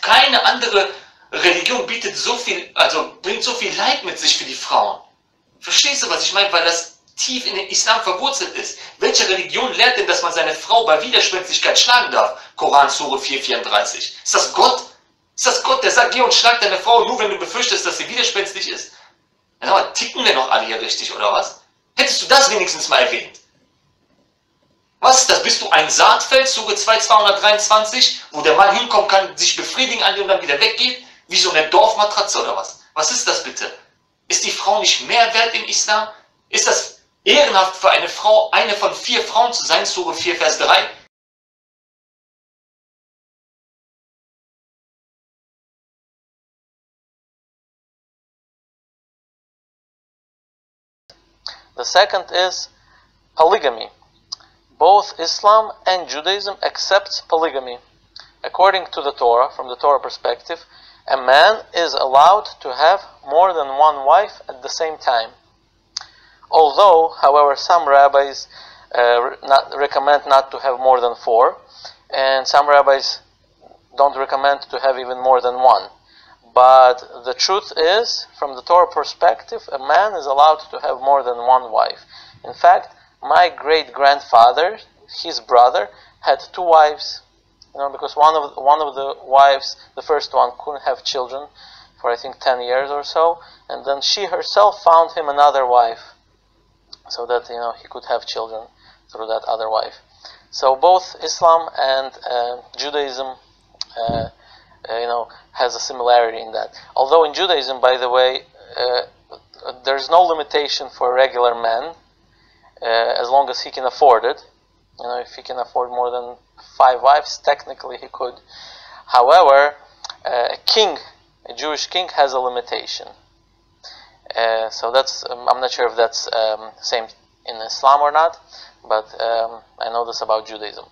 keine andere Religion bietet so viel, also bringt so viel Leid mit sich für die Frauen. Verstehst du, was ich meine? Weil das tief in den Islam verwurzelt ist. Welche Religion lehrt denn, dass man seine Frau bei Widerspenstigkeit schlagen darf? Koran, Sure 434. Ist das Gott? Ist das Gott, der sagt, geh und schlag deine Frau nur, wenn du befürchtest, dass sie widerspenstig ist? Dann aber, ticken wir noch alle hier richtig, oder was? Hättest du das wenigstens mal erwähnt? Das? Bist du ein Saatfeld, Sure 2223, wo der Mann hinkommen kann, sich befriedigen an dir und dann wieder weggeht? Wie so eine Dorfmatratze oder was? Was ist das bitte? Ist die Frau nicht mehr wert im Islam? Ist das ehrenhaft für eine Frau, eine von vier Frauen zu sein? Sure 4, Vers 3. The second is polygamy. Both Islam and Judaism accepts polygamy. According to the Torah, from the Torah perspective, a man is allowed to have more than one wife at the same time. Although, however, some rabbis uh, not, recommend not to have more than four, and some rabbis don't recommend to have even more than one. But the truth is, from the Torah perspective, a man is allowed to have more than one wife. In fact, my great grandfather, his brother, had two wives. You know, because one of one of the wives, the first one, couldn't have children for I think ten years or so, and then she herself found him another wife, so that you know he could have children through that other wife. So both Islam and uh, Judaism. Uh, uh, you know, has a similarity in that. Although in Judaism, by the way, uh, there's no limitation for regular man uh, as long as he can afford it. You know, if he can afford more than five wives, technically he could. However, a king, a Jewish king, has a limitation. Uh, so that's um, I'm not sure if that's um, same in Islam or not, but um, I know this about Judaism.